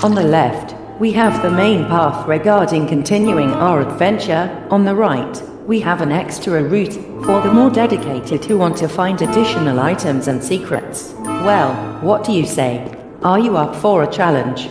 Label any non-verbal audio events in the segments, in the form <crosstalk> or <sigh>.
On the left, we have the main path regarding continuing our adventure. On the right, we have an extra route for the more dedicated who want to find additional items and secrets. Well, what do you say? Are you up for a challenge?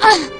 啊。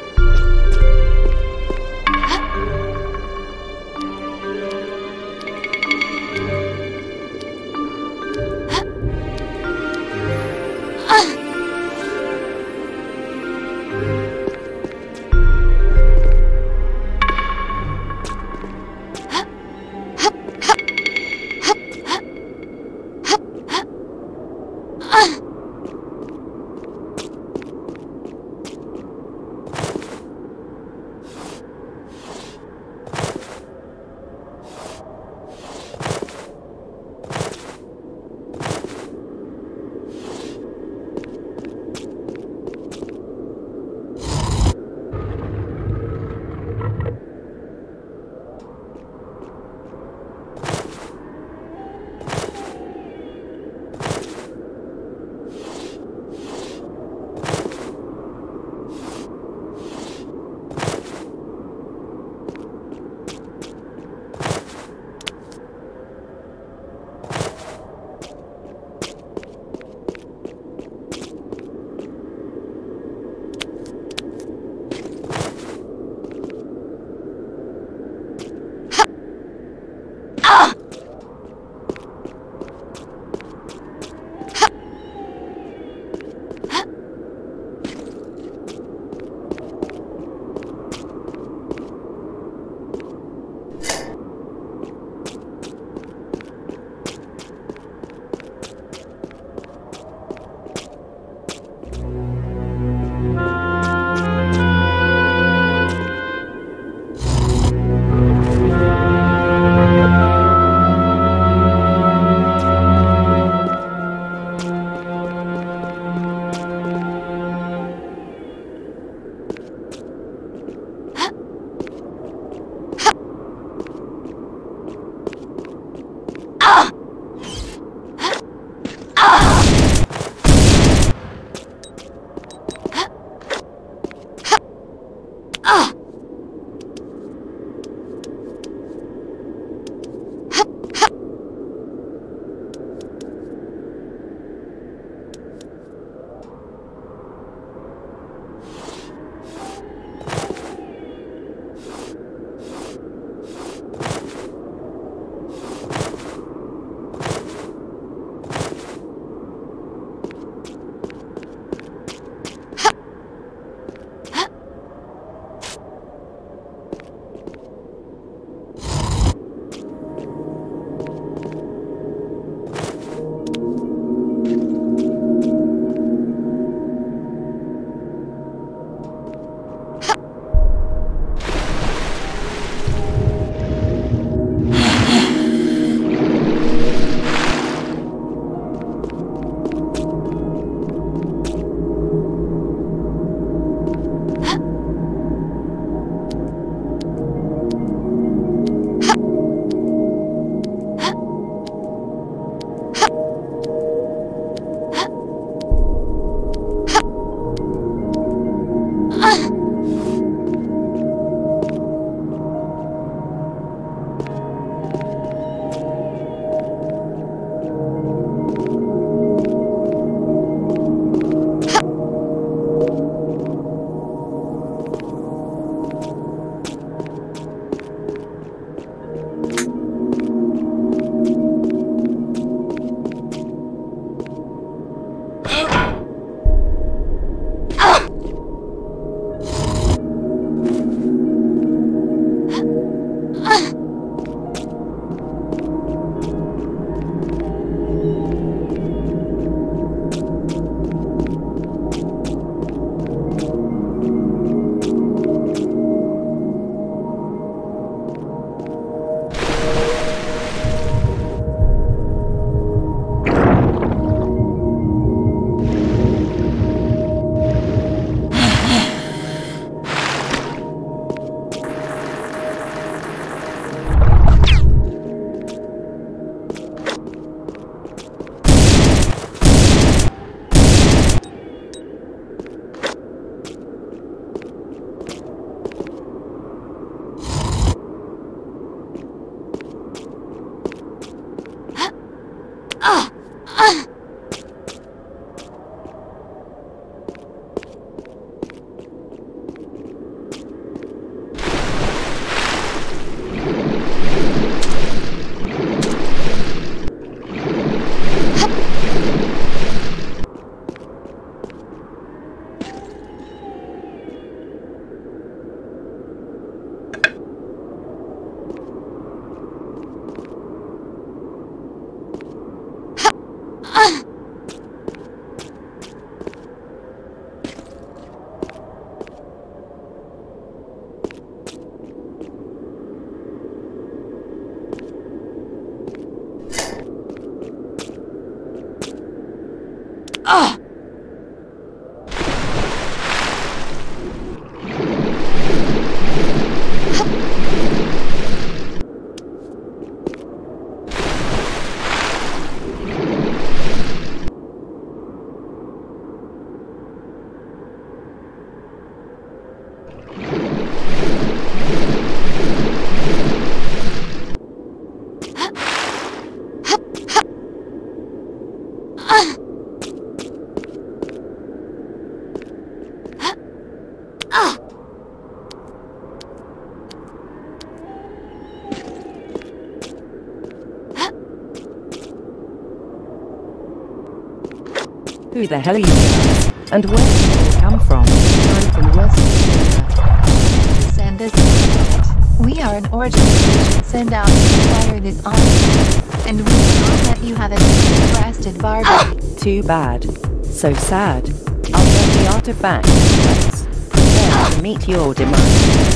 The hell are you? And where did you come from? I'm from West. Send us We are an origin. sent out acquire this artifact, and we thought that you have a trusted bargain. <gasps> Too bad. So sad. I'll get the artifact. Prepare to meet your demand.